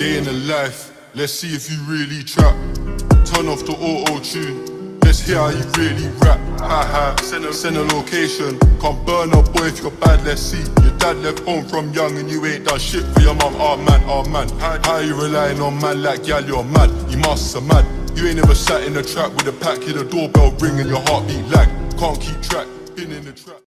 Day in the life, let's see if you really trap. Turn off the auto tune, let's hear how you really rap. Ha ha, send a, send a location. Can't burn up, boy, if you're bad, let's see. Your dad left home from young and you ain't done shit for your mum. Oh man, oh man. How, you relying on man like gal, you're mad. You must are mad. You ain't ever sat in a trap with a pack, Hear the doorbell ring and your heartbeat lag. Can't keep track, been in the trap.